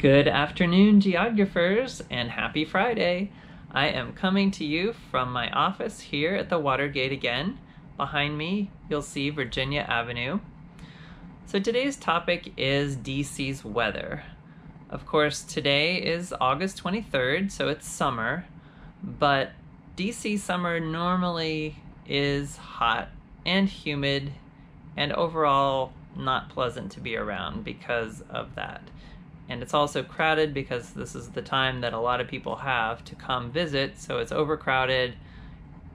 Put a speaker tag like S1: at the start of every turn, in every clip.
S1: Good afternoon, geographers, and happy Friday. I am coming to you from my office here at the Watergate again. Behind me, you'll see Virginia Avenue. So today's topic is DC's weather. Of course, today is August 23rd, so it's summer, but DC summer normally is hot and humid and overall not pleasant to be around because of that. And it's also crowded because this is the time that a lot of people have to come visit, so it's overcrowded.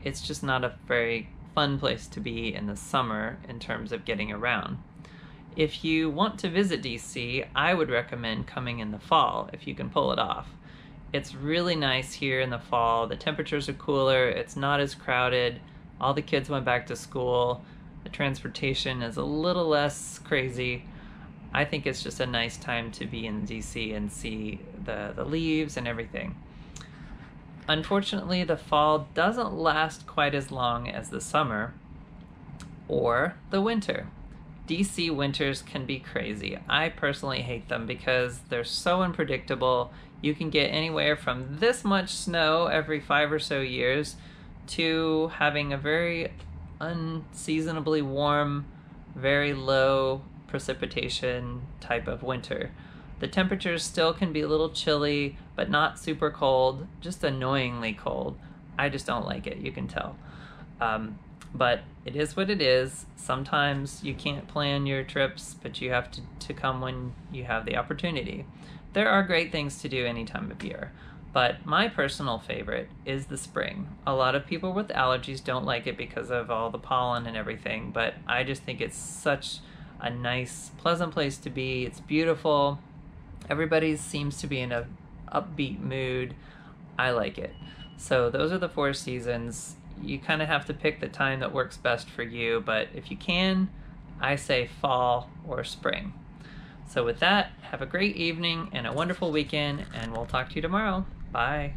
S1: It's just not a very fun place to be in the summer in terms of getting around. If you want to visit DC, I would recommend coming in the fall if you can pull it off. It's really nice here in the fall. The temperatures are cooler, it's not as crowded. All the kids went back to school. The transportation is a little less crazy. I think it's just a nice time to be in DC and see the, the leaves and everything. Unfortunately, the fall doesn't last quite as long as the summer or the winter. DC winters can be crazy. I personally hate them because they're so unpredictable. You can get anywhere from this much snow every five or so years to having a very unseasonably warm, very low precipitation type of winter. The temperatures still can be a little chilly, but not super cold, just annoyingly cold. I just don't like it, you can tell. Um, but it is what it is. Sometimes you can't plan your trips, but you have to, to come when you have the opportunity. There are great things to do any time of year, but my personal favorite is the spring. A lot of people with allergies don't like it because of all the pollen and everything, but I just think it's such a nice, pleasant place to be. It's beautiful. Everybody seems to be in a upbeat mood. I like it. So those are the four seasons you kind of have to pick the time that works best for you, but if you can, I say fall or spring. So, with that, have a great evening and a wonderful weekend, and we'll talk to you tomorrow. Bye.